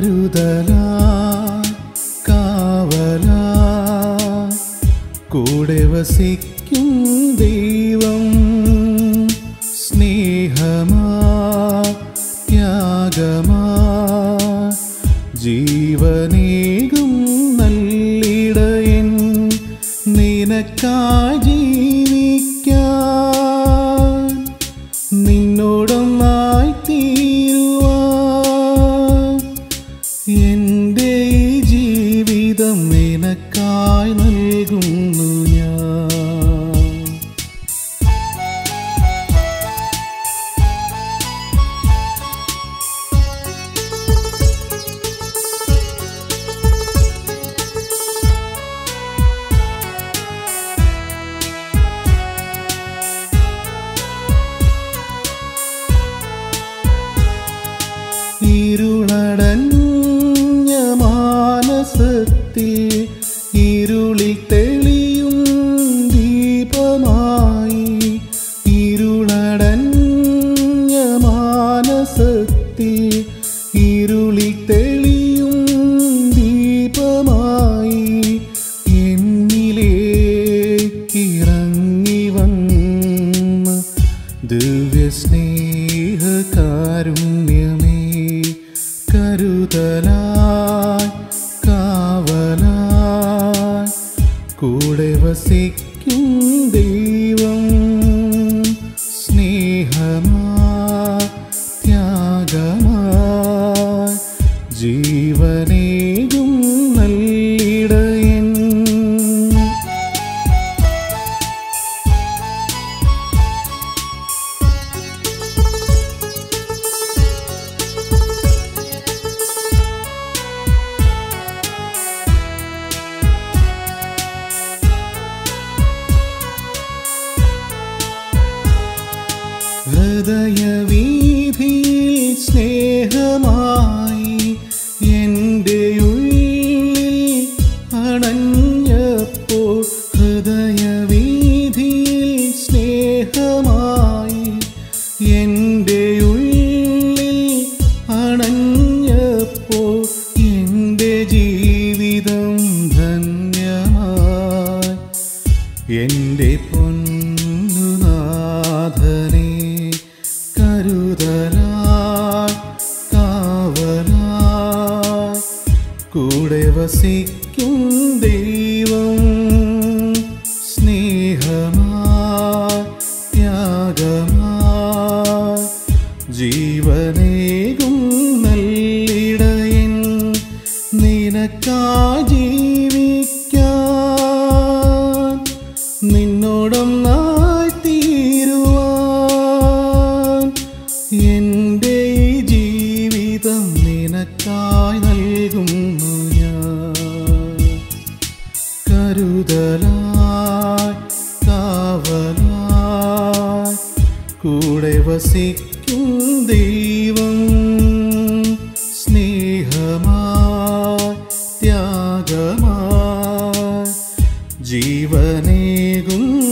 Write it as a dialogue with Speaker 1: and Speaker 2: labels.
Speaker 1: കരുതലാ കാവലാ. കൂടെ വസിക്കും ദൈവം സ്നേഹമാ ത്യാഗമാ. ജീവനേകും നല്ലിടയൻ നിനക്കാ ജീവിക്കാൻ ജീവിതം നിനക്കായി നൽകുന്നു ഞാൻ ഇരുളടഞ്ഞ മാനസത്തിൽ ഇരുളിൽ തെളിയും ദീപമായി. ഇരുളടഞ്ഞ മാനസത്തിൽ ഇരുളിൽ തെളിയും ദീപമായി. എന്നിലേക്കിറങ്ങി വന്ന് ദിവ്യ സ്നേഹകാരുണ്യമേ കൂടെ വസിക്കും ദൈവം. സ്നേഹമാ ത്യാഗമാ ജീവനേകും സ്നേഹമായി എന്റെ ഉള്ളിൽ സ്നേഹമായി എന്റെ എന്റെ ജീവിതം ധന്യമായി എന്റെ കൂടെ വസിക്കും ദൈവം. സ്നേഹമാ ത്യാഗമാ ജീവനേകും നല്ലിടയൻ. നിനക്കാജി പ്രവസിക്കും ദൈവം. സ്നേഹമാ ത്യാഗമാ ജീവനേകും